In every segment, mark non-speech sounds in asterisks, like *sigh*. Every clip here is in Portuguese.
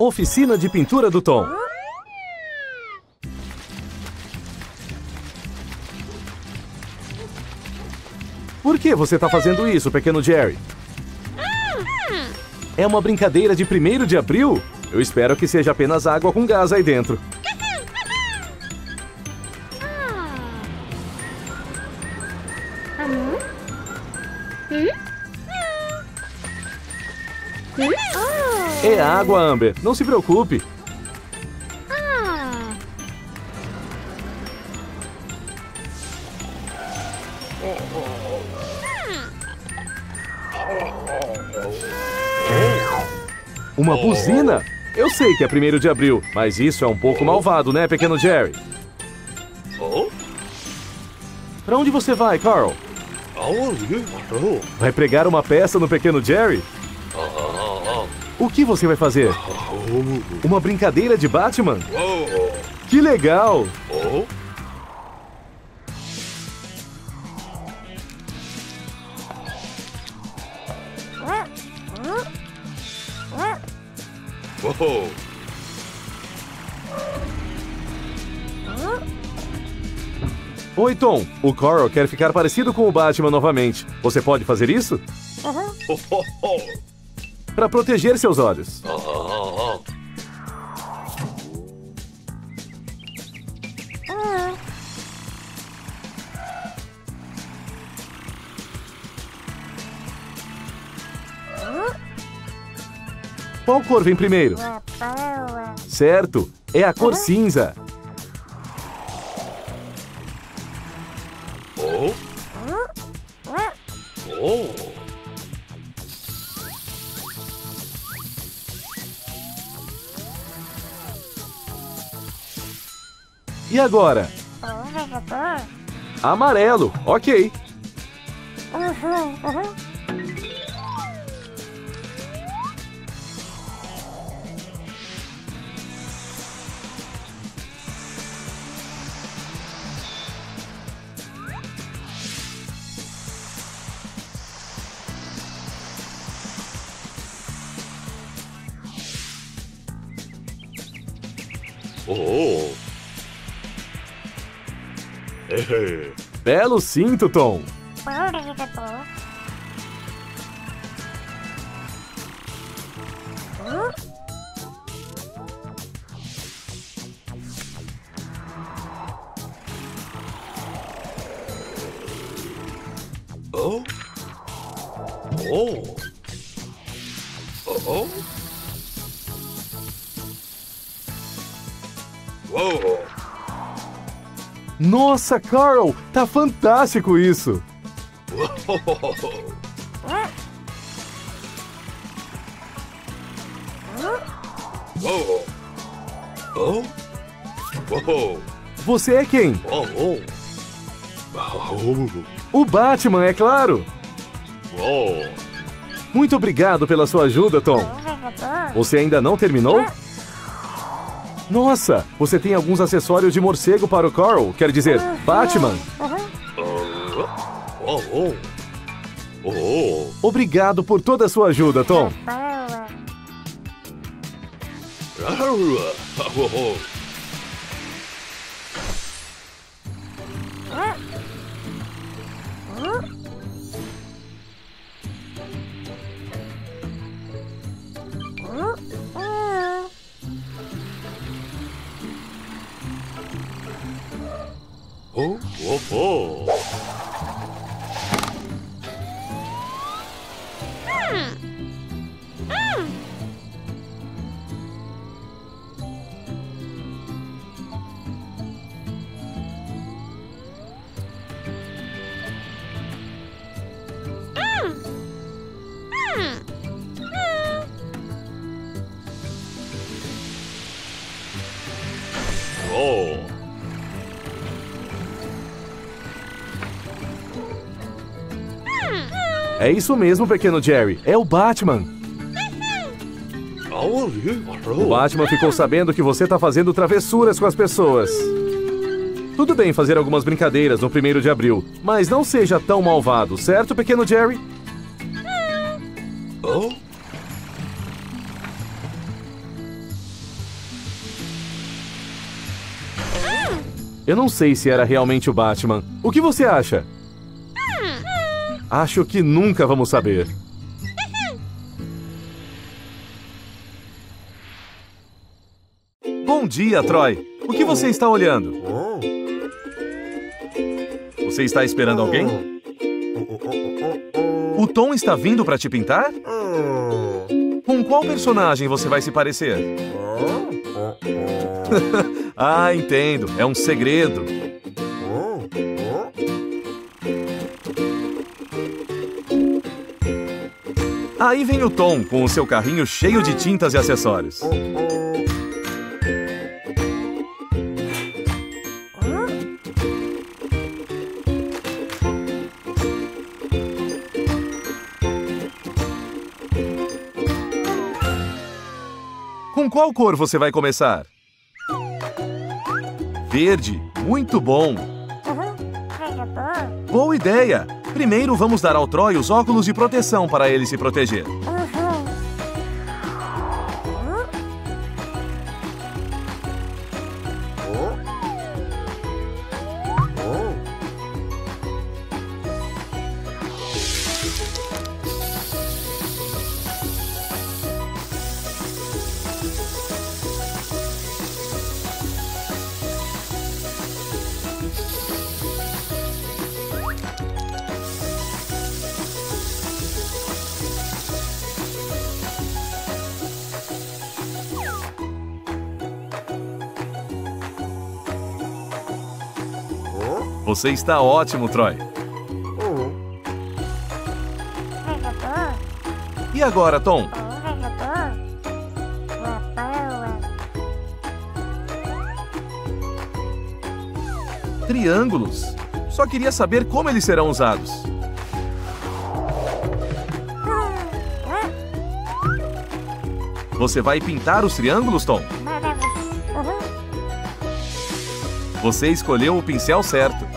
Oficina de pintura do Tom. Por que você está fazendo isso, pequeno Jerry? É uma brincadeira de 1 de abril? Eu espero que seja apenas água com gás aí dentro. Água, Amber. Não se preocupe. Uma buzina? Eu sei que é primeiro de abril, mas isso é um pouco malvado, né, pequeno Jerry? Pra onde você vai, Carl? Vai pregar uma peça no pequeno Jerry? O que você vai fazer? Uma brincadeira de Batman? Que legal! Oi, Tom. O Carl quer ficar parecido com o Batman novamente. Você pode fazer isso? *laughs* Para proteger seus olhos. Qual cor vem primeiro? Certo, é a cor cinza. E agora? Amarelo, ok. Belo cinto, Tom. Oh. Oh. Oh. Whoa. Nossa, Carl, tá fantástico isso. Você é quem? O Batman, é claro. Muito obrigado pela sua ajuda, Tom. Você ainda não terminou? Nossa, você tem alguns acessórios de morcego para o Carl, quer dizer, Batman. Oh. Oh. Oh. Obrigado por toda a sua ajuda, Tom. Oh. Oh. Oh. Oh. É isso mesmo, pequeno Jerry. É o Batman. O Batman ficou sabendo que você está fazendo travessuras com as pessoas. Tudo bem fazer algumas brincadeiras no primeiro de abril, mas não seja tão malvado, certo, pequeno Jerry? Oh. Eu não sei se era realmente o Batman. O que você acha? Acho que nunca vamos saber. Bom dia, Troy. O que você está olhando? Você está esperando alguém? O Tom está vindo para te pintar? Com qual personagem você vai se parecer? *laughs* ah, entendo. É um segredo. Aí vem o Tom com o seu carrinho cheio de tintas e acessórios. Com qual cor você vai começar? Verde. Muito bom. Boa ideia. Primeiro vamos dar ao Troy os óculos de proteção para ele se proteger. Você está ótimo, Troy. E agora, Tom? Triângulos. Só queria saber como eles serão usados. Você vai pintar os triângulos, Tom? Você escolheu o pincel certo.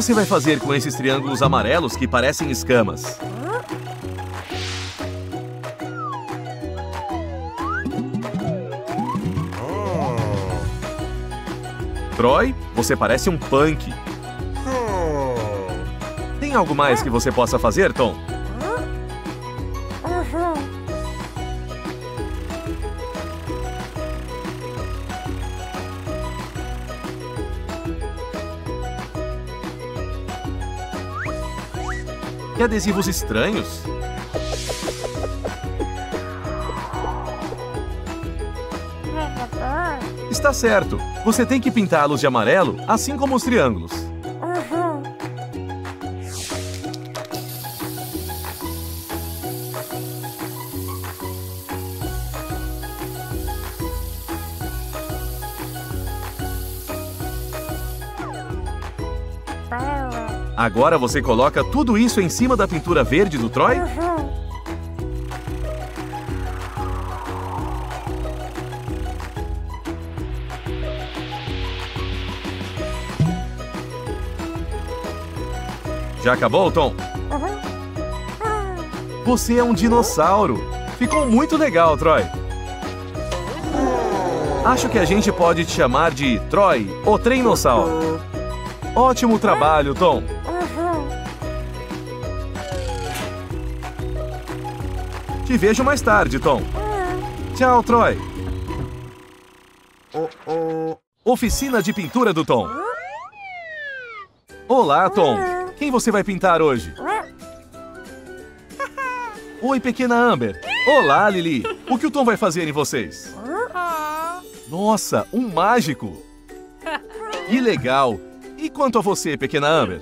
Você vai fazer com esses triângulos amarelos que parecem escamas? Troy, você parece um punk. Tem algo mais que você possa fazer, Tom? Que adesivos estranhos. Está certo. Você tem que pintá-los de amarelo, assim como os triângulos. Agora você coloca tudo isso em cima da pintura verde do Troy? Já acabou, Tom? Você é um dinossauro. Ficou muito legal, Troy. Acho que a gente pode te chamar de Troy, o Treinossauro. Ótimo trabalho, Tom. Te vejo mais tarde, Tom. Tchau, Troy. Oficina de pintura do Tom. Olá, Tom. Quem você vai pintar hoje? Oi, pequena Amber. Olá, Lily. O que o Tom vai fazer em vocês? Nossa, um mágico. Que legal. E quanto a você, pequena Amber?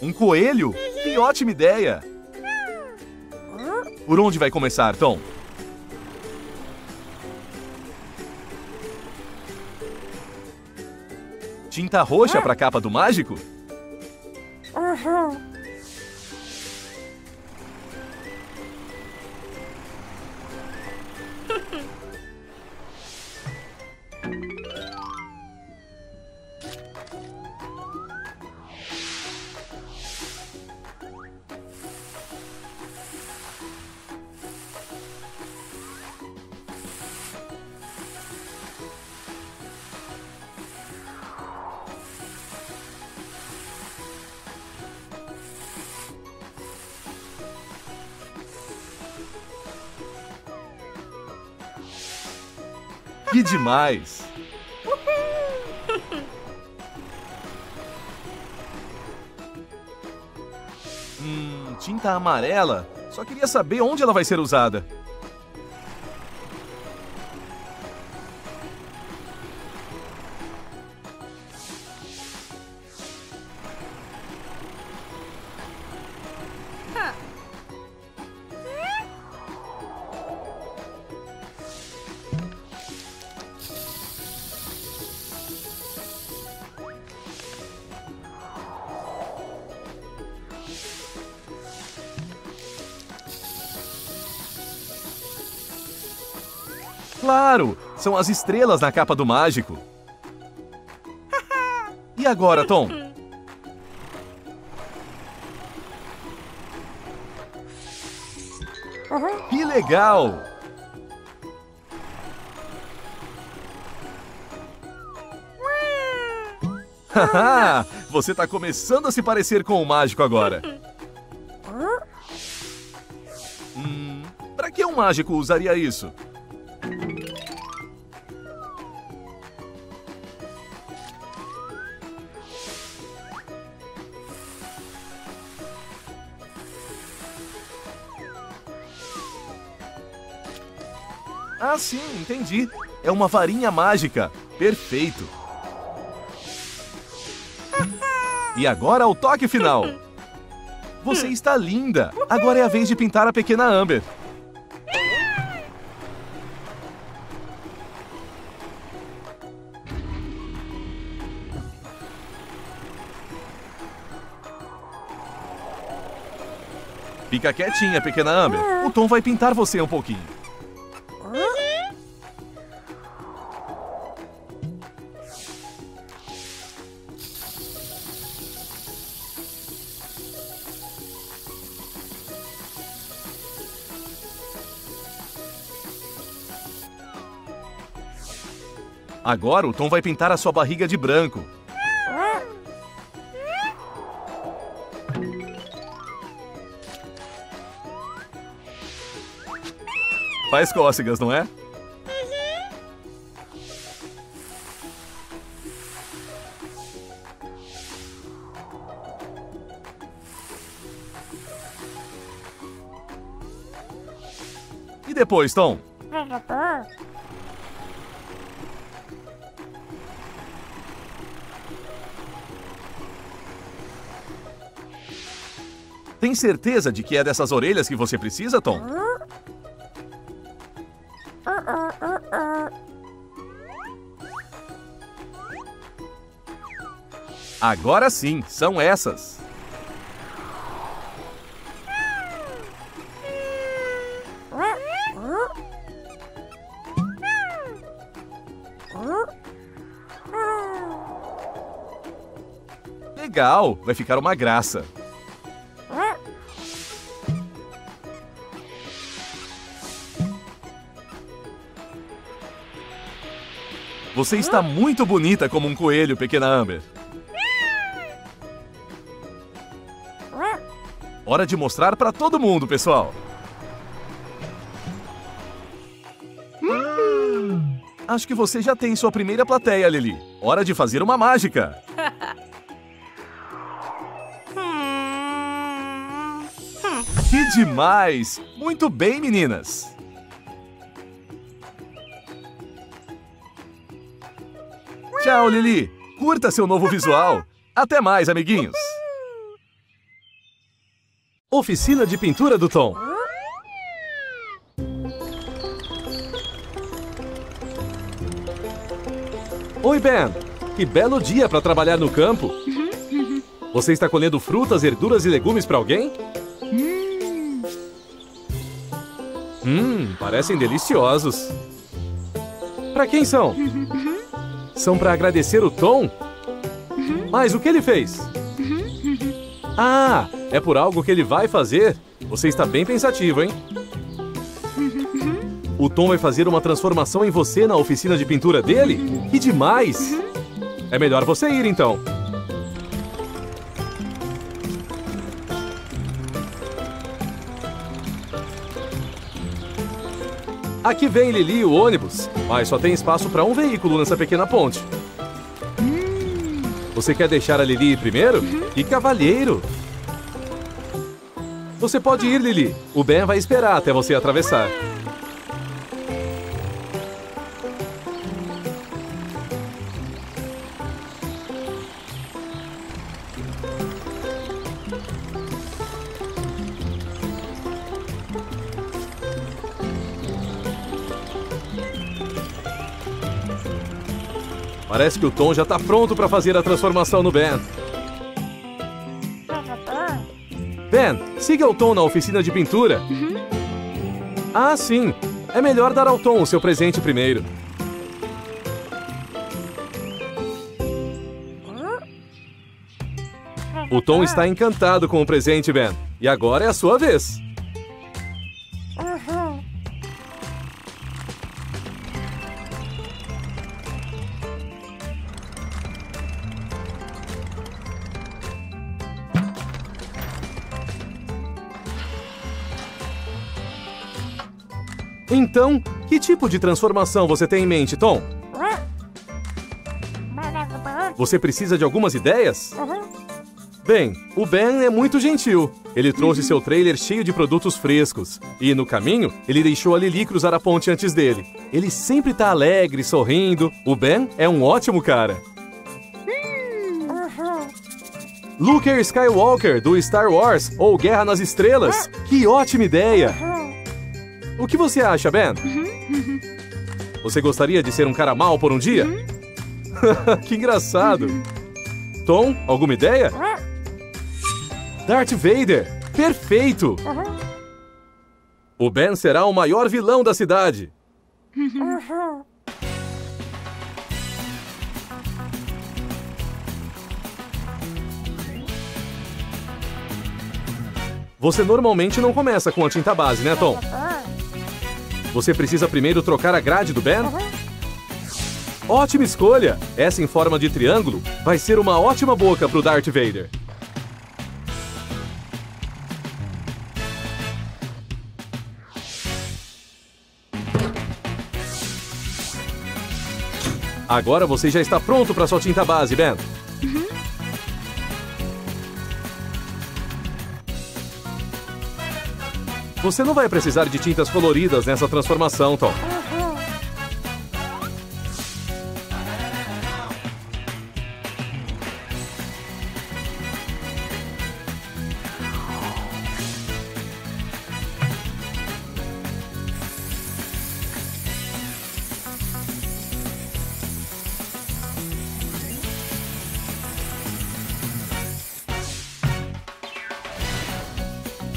Um coelho? Que ótima ideia. Por onde vai começar, Tom? Tinta roxa para a capa do mágico? Demais! Hum, tinta amarela? Só queria saber onde ela vai ser usada. Claro! São as estrelas na capa do mágico. *laughs* E agora, Tom? Que legal! Haha! *laughs* Você tá começando a se parecer com o mágico agora. *laughs* Hum, pra que um mágico usaria isso? Ah, sim, entendi. É uma varinha mágica. Perfeito. *laughs* E agora o toque final. Você está linda. Agora é a vez de pintar a pequena Amber. Fica quietinha, pequena Amber. O Tom vai pintar você um pouquinho. Agora o Tom vai pintar a sua barriga de branco. Faz cócegas, não é? E depois, Tom? Tem certeza de que é dessas orelhas que você precisa, Tom? Agora sim, são essas. Legal, vai ficar uma graça. Você está muito bonita como um coelho, pequena Amber. Hora de mostrar para todo mundo, pessoal. Acho que você já tem sua primeira plateia, Lily. Hora de fazer uma mágica. *laughs* Que demais! Muito bem, meninas! Tchau, Lili! Curta seu novo visual! Até mais, amiguinhos! Oficina de pintura do Tom. Oi, Ben! Que belo dia para trabalhar no campo! Você está colhendo frutas, verduras e legumes para alguém? Hum, parecem deliciosos. Para quem são? São para agradecer o Tom? Mas o que ele fez? Ah, é por algo que ele vai fazer? Você está bem pensativo, hein? O Tom vai fazer uma transformação em você na oficina de pintura dele? Que demais! É melhor você ir, então. Aqui vem Lili, o ônibus, mas só tem espaço para um veículo nessa pequena ponte. Você quer deixar a Lili ir primeiro? Que cavalheiro! Você pode ir, Lili. O Ben vai esperar até você atravessar. Parece que o Tom já tá pronto para fazer a transformação no Ben. Ben, siga o Tom na oficina de pintura. Ah, sim. É melhor dar ao Tom o seu presente primeiro. O Tom está encantado com o presente, Ben. E agora é a sua vez. Então, que tipo de transformação você tem em mente, Tom? Você precisa de algumas ideias? Bem, o Ben é muito gentil. Ele trouxe seu trailer cheio de produtos frescos. E no caminho, ele deixou a Lili cruzar a ponte antes dele. Ele sempre tá alegre, sorrindo. O Ben é um ótimo cara. Luke Skywalker, do Star Wars ou Guerra nas Estrelas. Que ótima ideia! O que você acha, Ben? Você gostaria de ser um cara mal por um dia? *laughs* que engraçado! Tom, alguma ideia? Darth Vader! Perfeito! O Ben será o maior vilão da cidade. Você normalmente não começa com a tinta base, né, Tom? Você precisa primeiro trocar a grade do Ben? Ótima escolha! Essa em forma de triângulo vai ser uma ótima boca para o Darth Vader. Agora você já está pronto para sua tinta base, Ben. Você não vai precisar de tintas coloridas nessa transformação, Tom.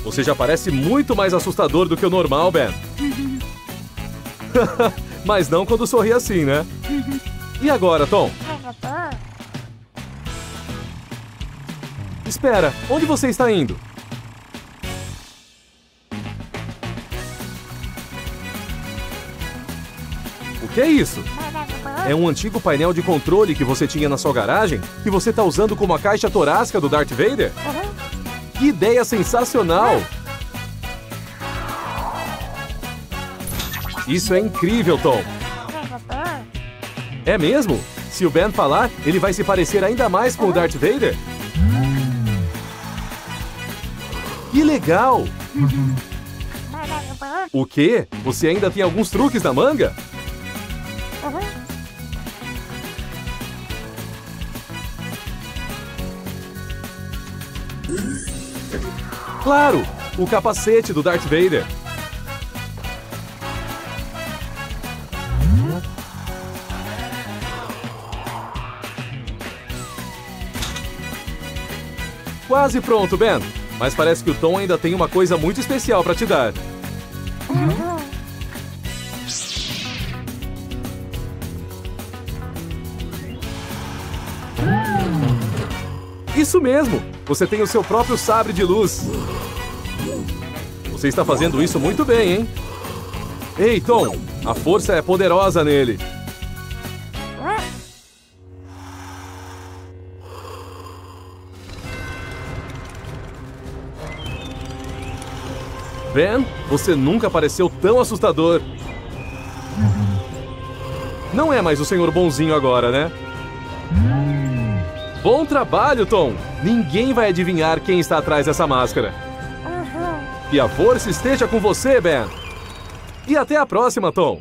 Você já parece muito mais assustador do que o normal, Ben. *laughs* Mas não quando sorri assim, né? E agora, Tom? Espera, onde você está indo? O que é isso? É um antigo painel de controle que você tinha na sua garagem que você está usando como a caixa torácica do Darth Vader? Que ideia sensacional! Isso é incrível, Tom! É mesmo? Se o Ben falar, ele vai se parecer ainda mais com o Darth Vader? Que legal! O quê? Você ainda tem alguns truques na manga? Claro! O capacete do Darth Vader. Quase pronto, Ben. Mas parece que o Tom ainda tem uma coisa muito especial para te dar. Isso mesmo! Você tem o seu próprio sabre de luz. Você está fazendo isso muito bem, hein? Ei, Tom, a força é poderosa nele. Ben, você nunca pareceu tão assustador. Não é mais o senhor bonzinho agora, né? Bom trabalho, Tom! Ninguém vai adivinhar quem está atrás dessa máscara. Que a força esteja com você, Ben! E até a próxima, Tom!